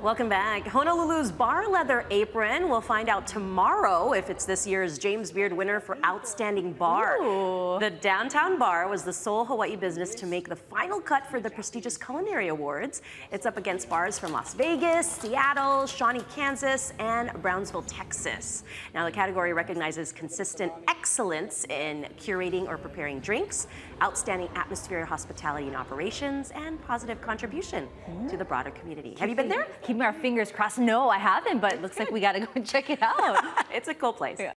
Welcome back. Honolulu's bar leather apron. We'll find out tomorrow if it's this year's James Beard winner for Outstanding Bar. Ooh. The downtown bar was the sole Hawaii business to make the final cut for the prestigious Culinary Awards. It's up against bars from Las Vegas, Seattle, Shawnee, Kansas, and Brownsville, Texas. Now, the category recognizes consistent excellence in curating or preparing drinks, outstanding atmosphere, hospitality, and operations, and positive contribution to the broader community. Have you been there? Keeping our fingers crossed. No, I haven't, but it looks like we got to go and check it out. it's a cool place. Yeah.